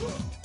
Whoa.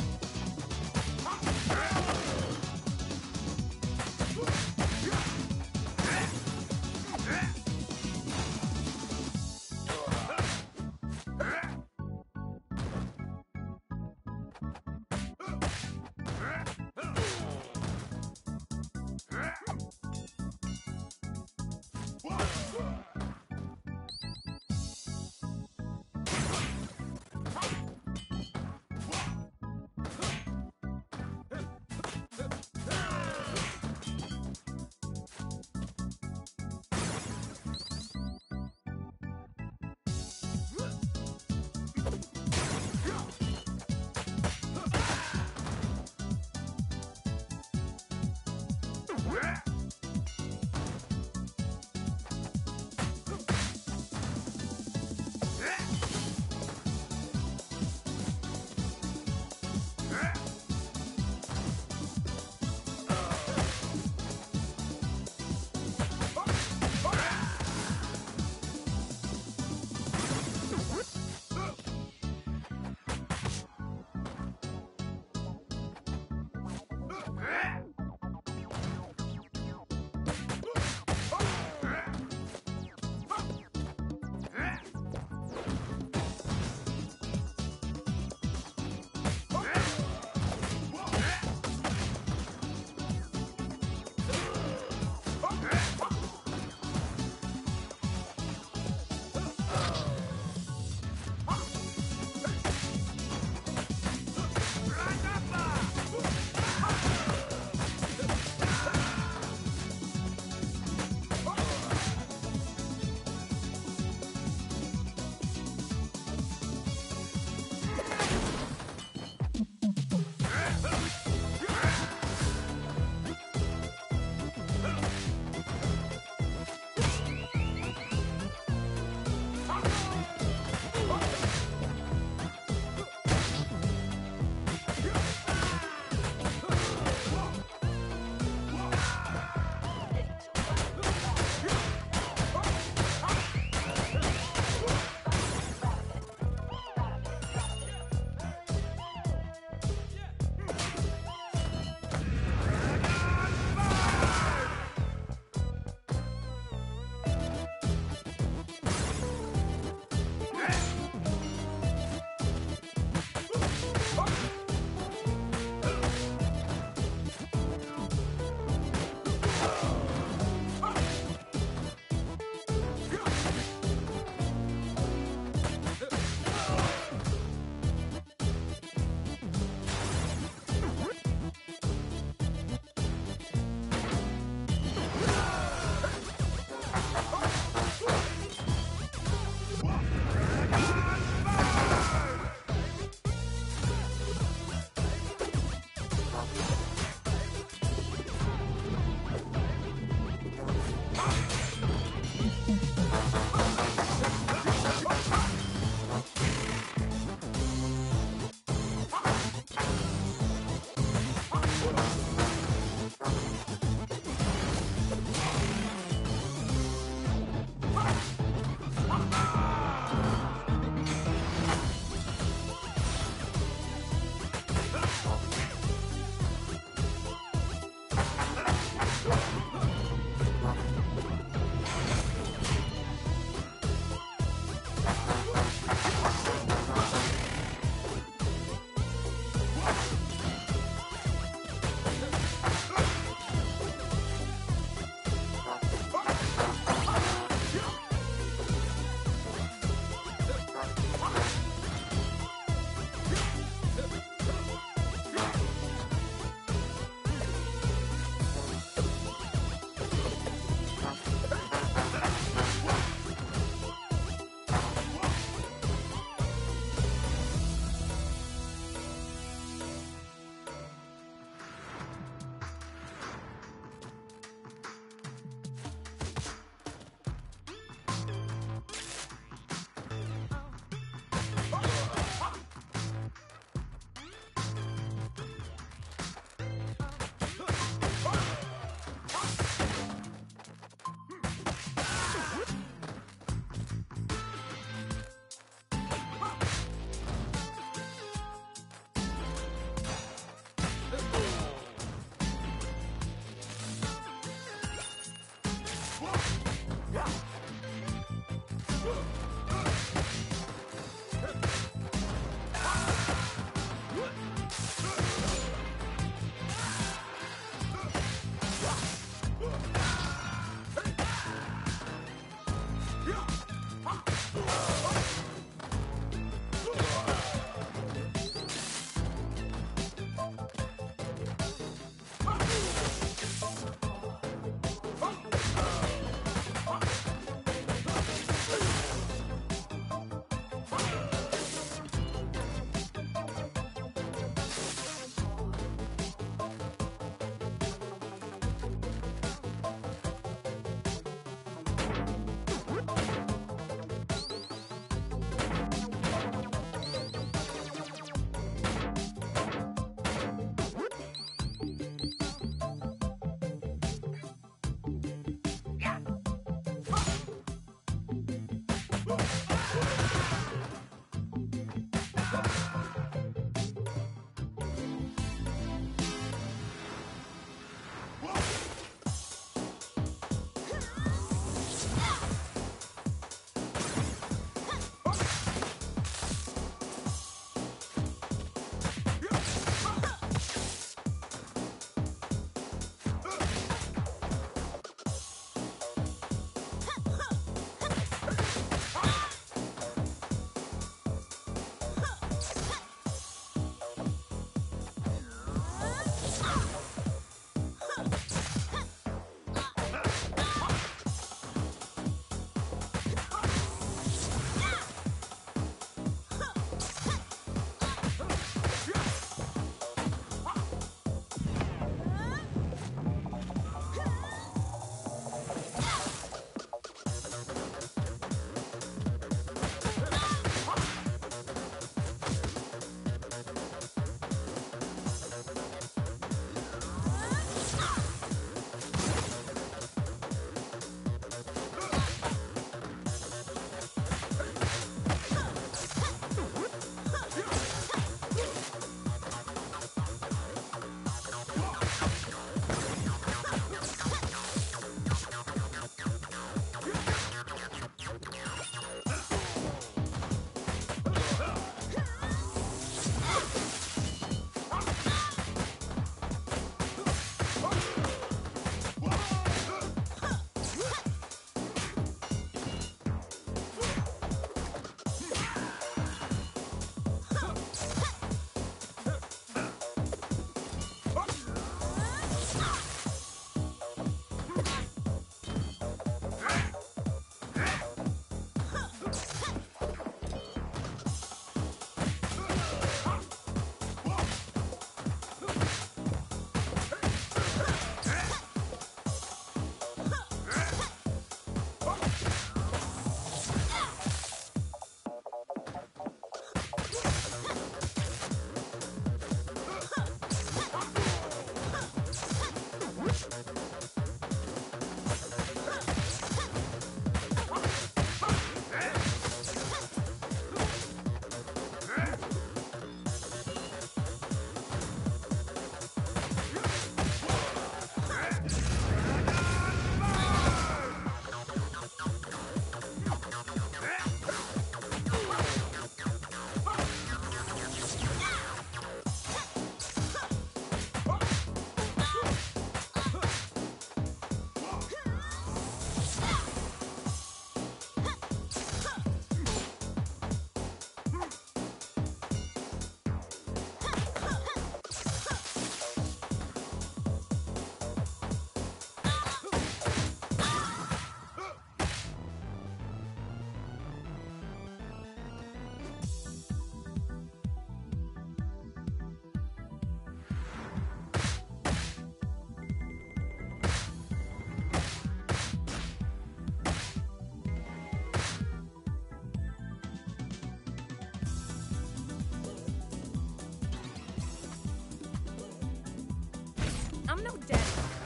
I'm no dead.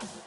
자.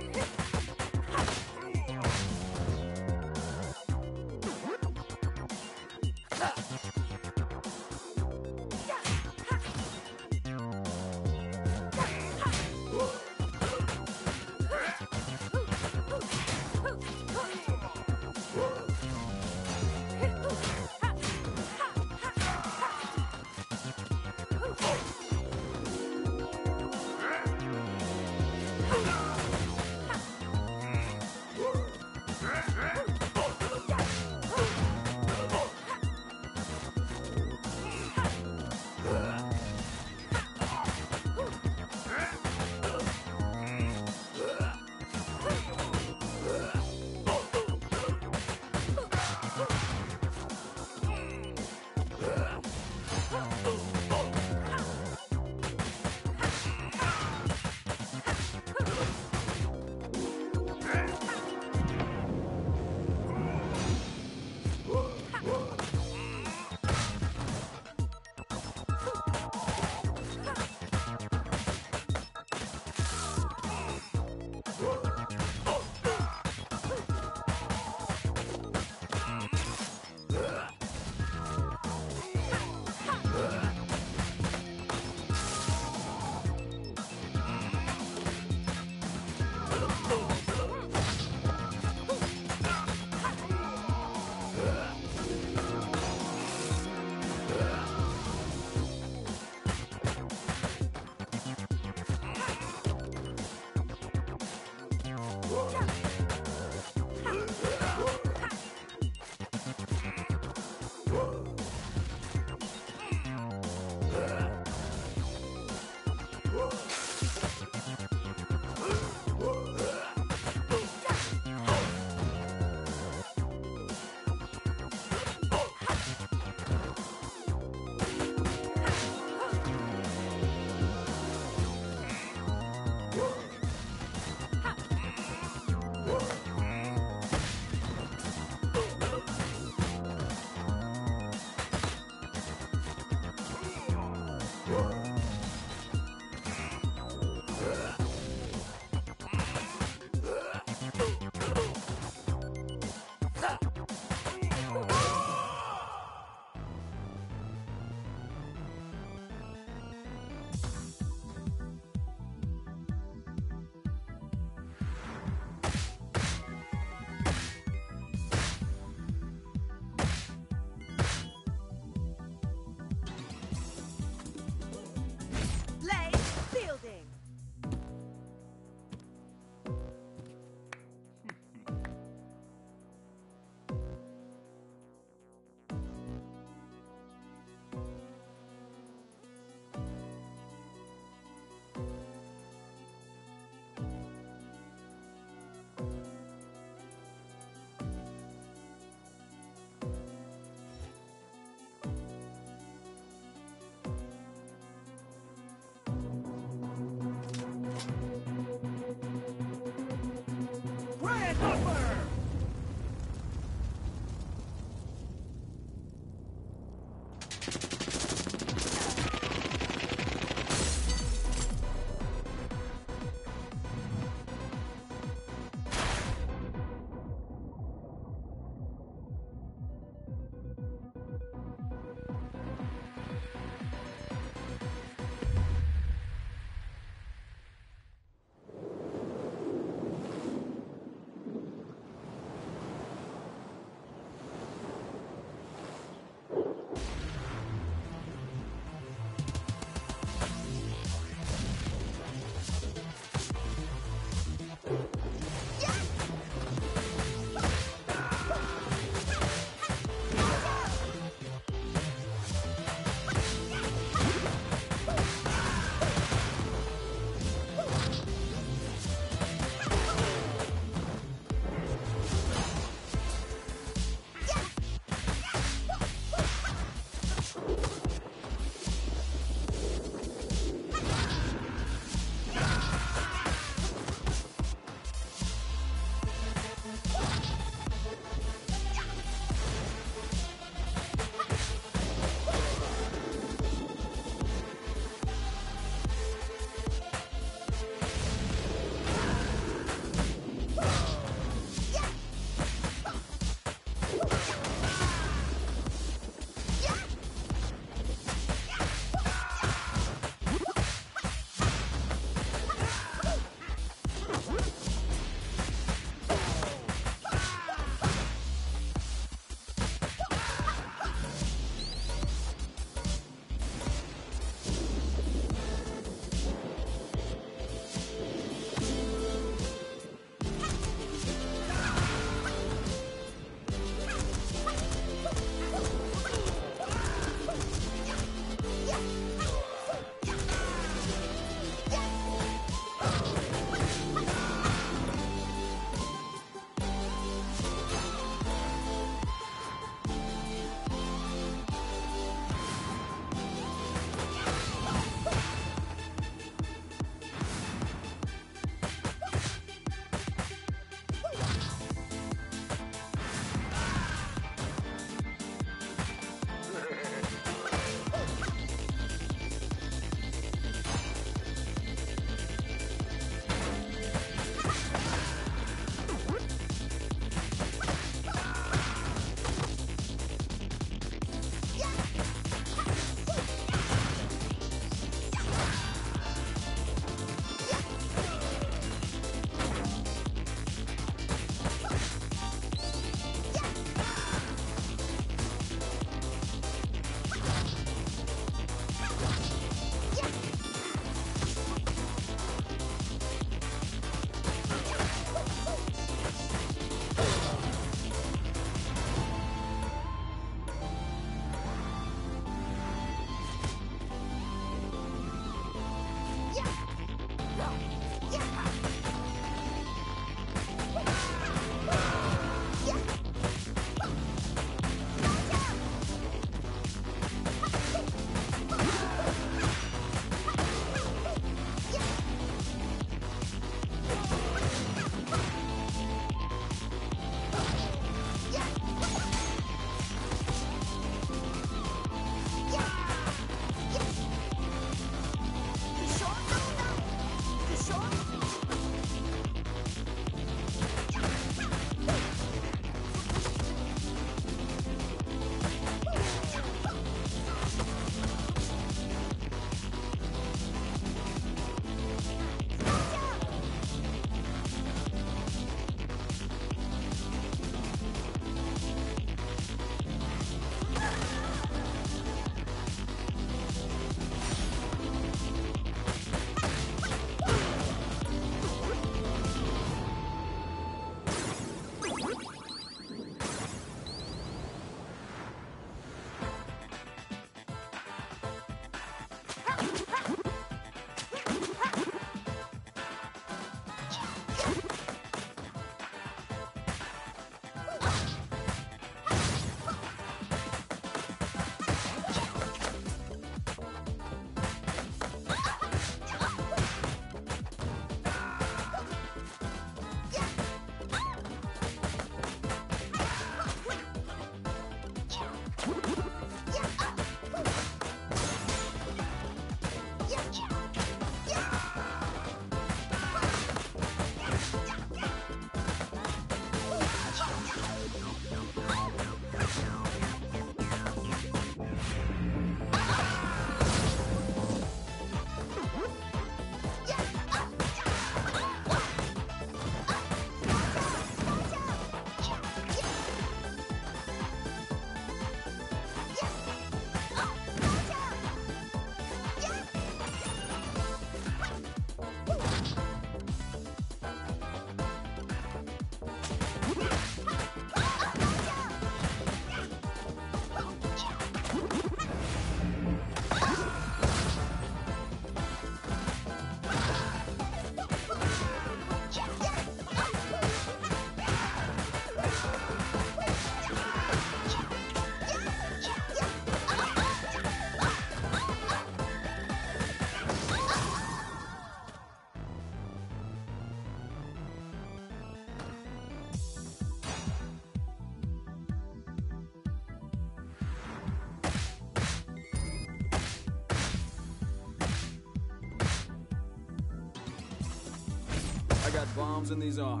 In these arms.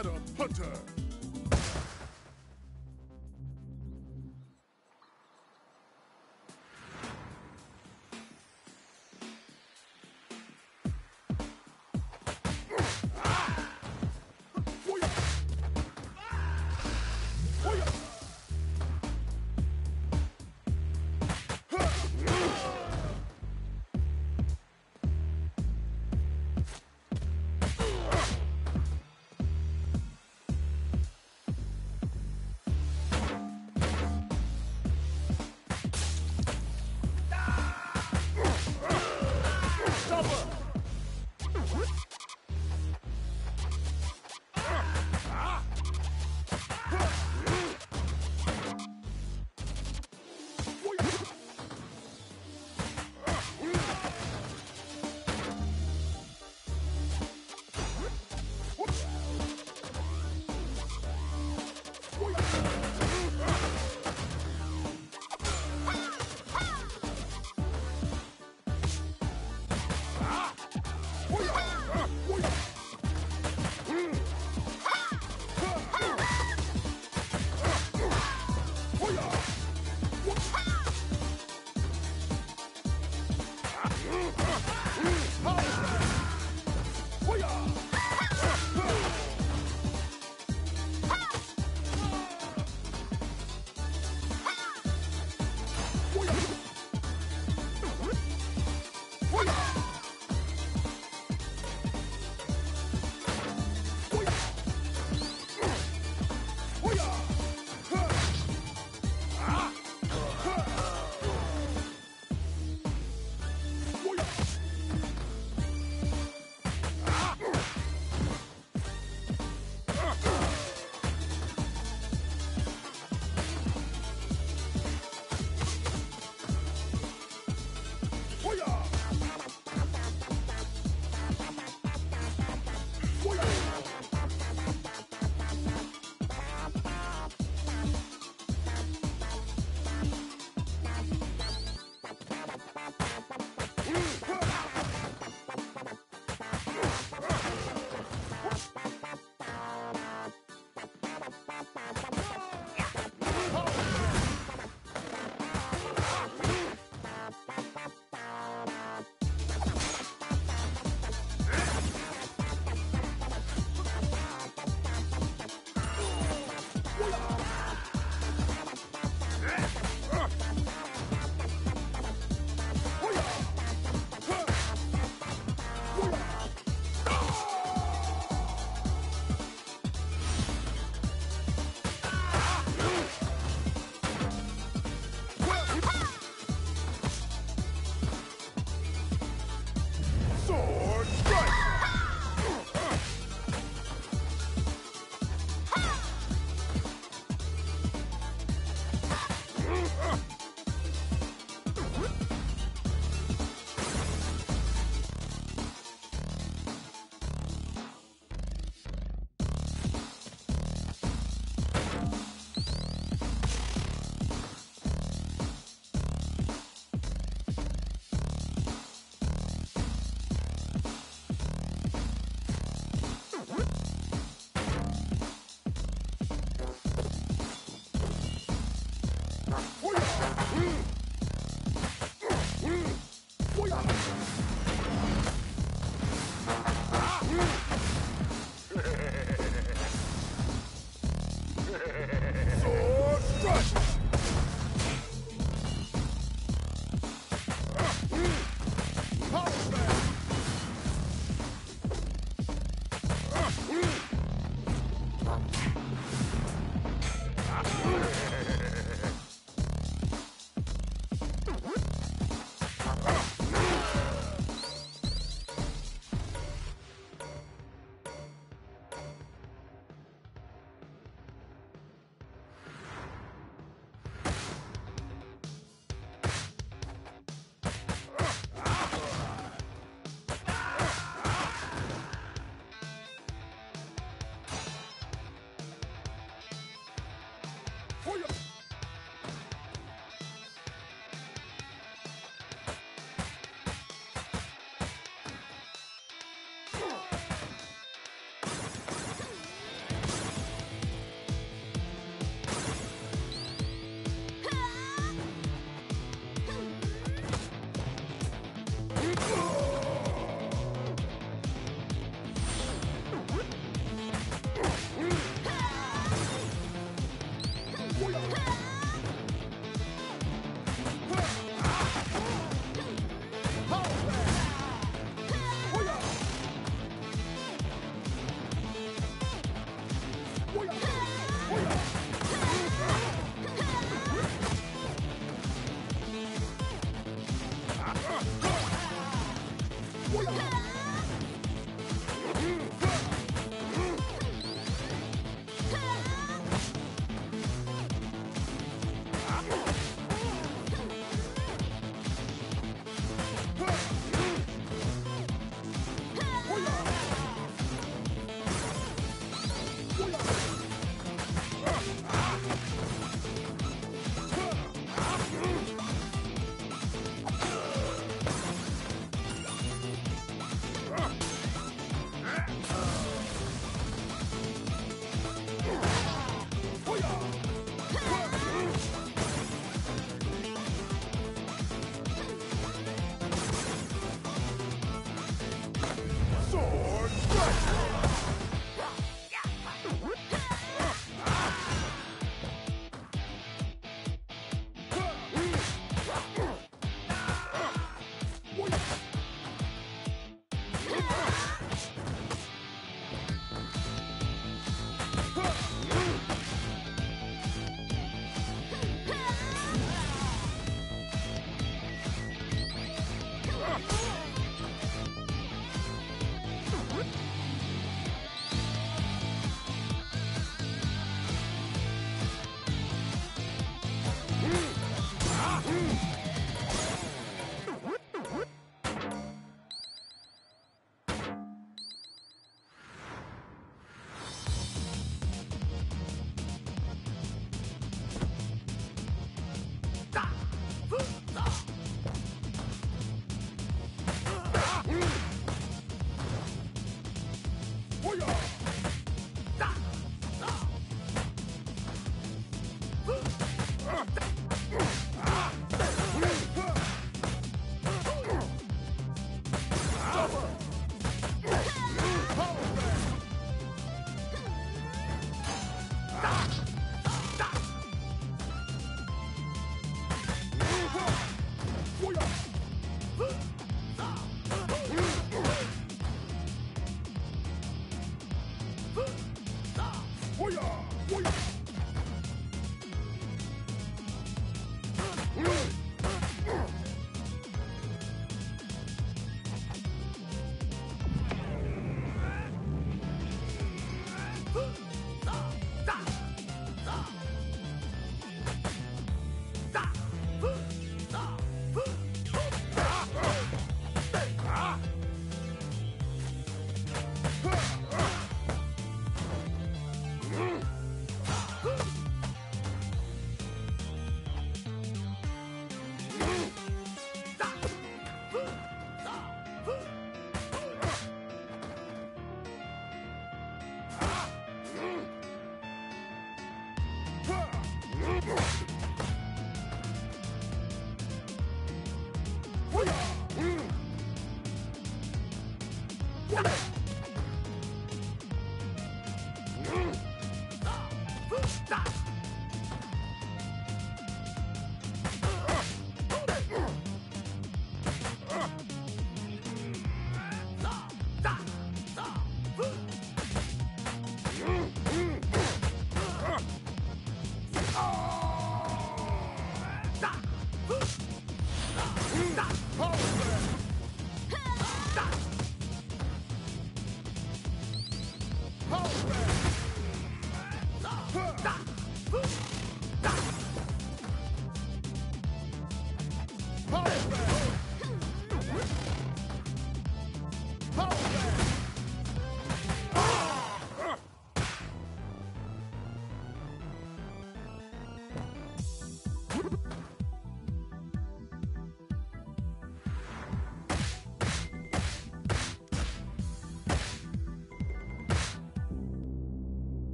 Adam Hunter.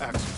Axel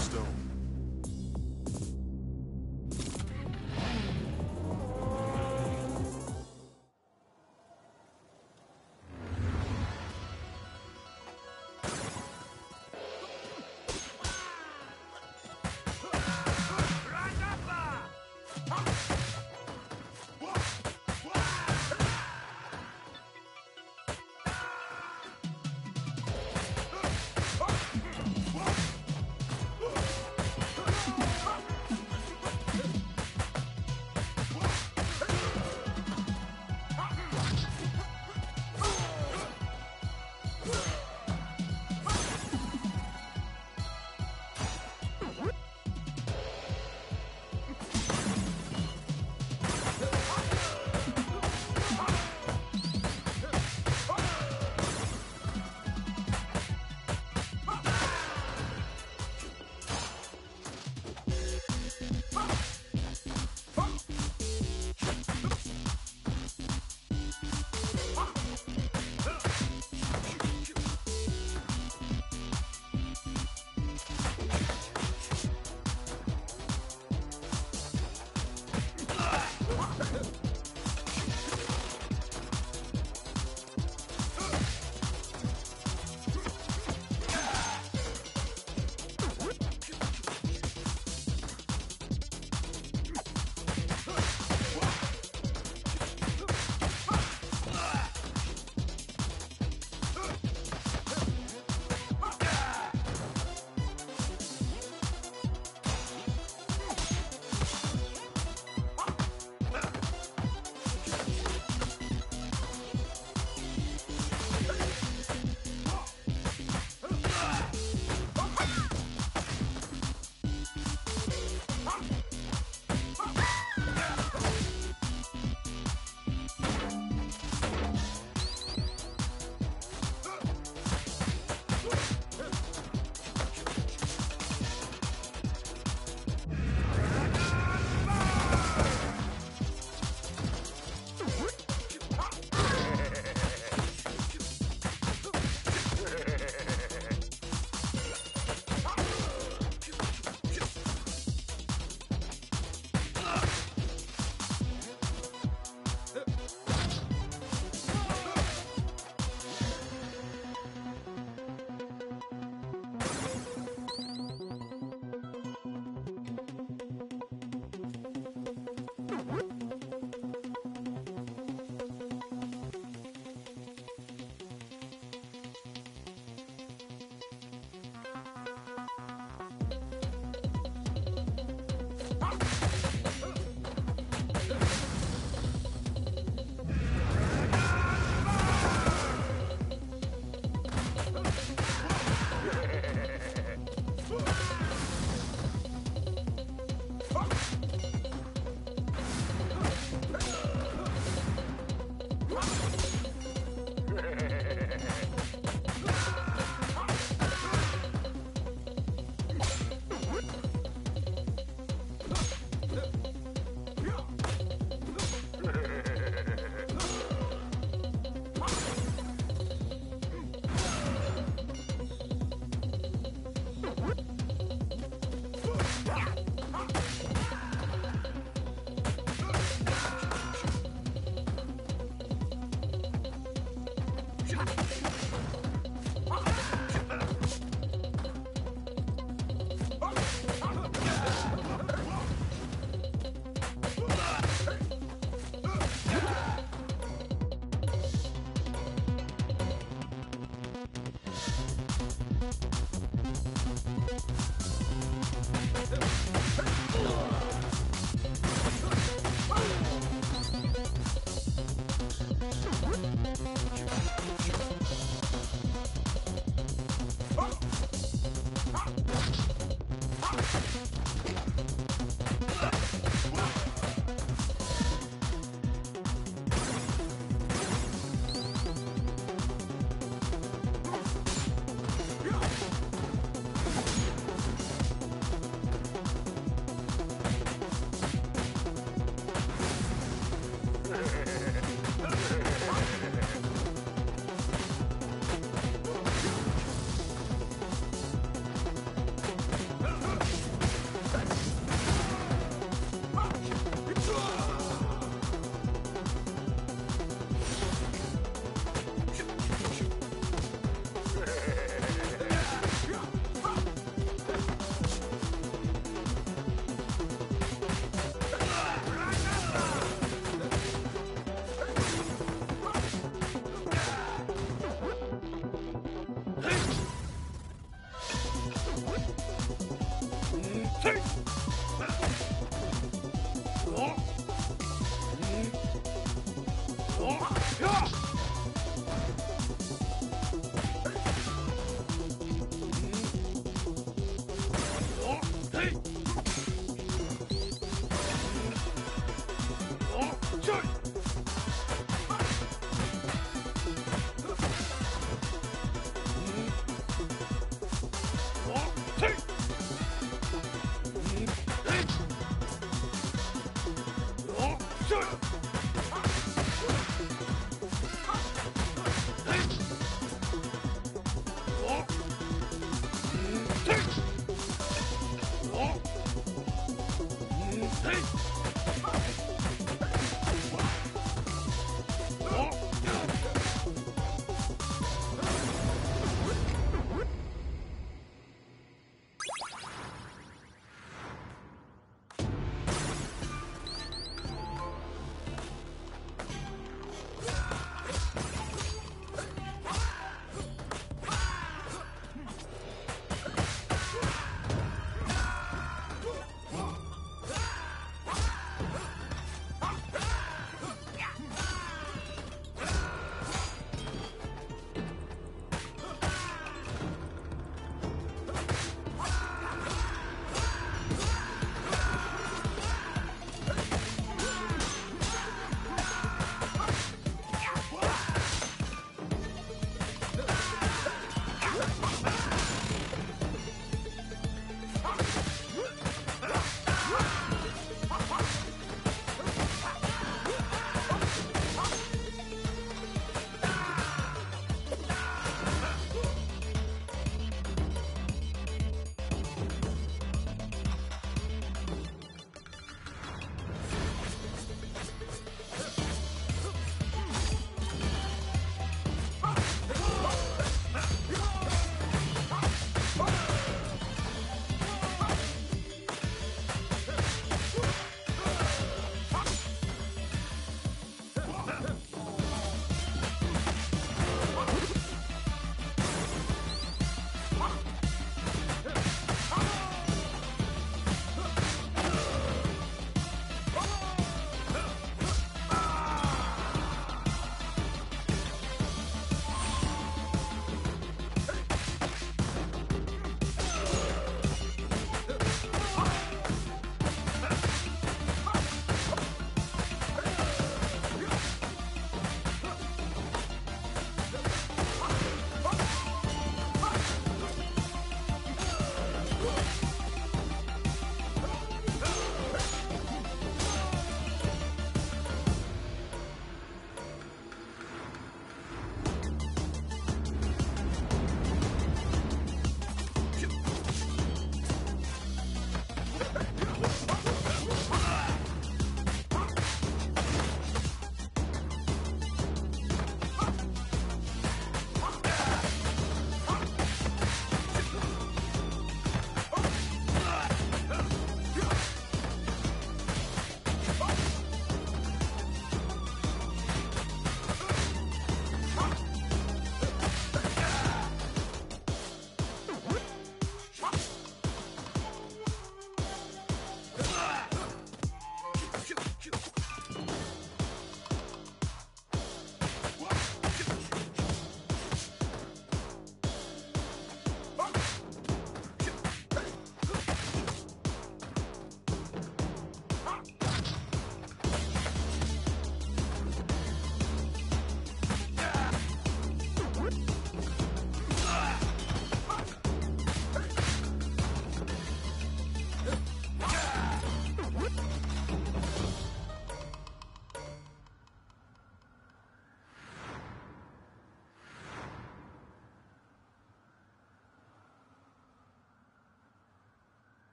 Hey!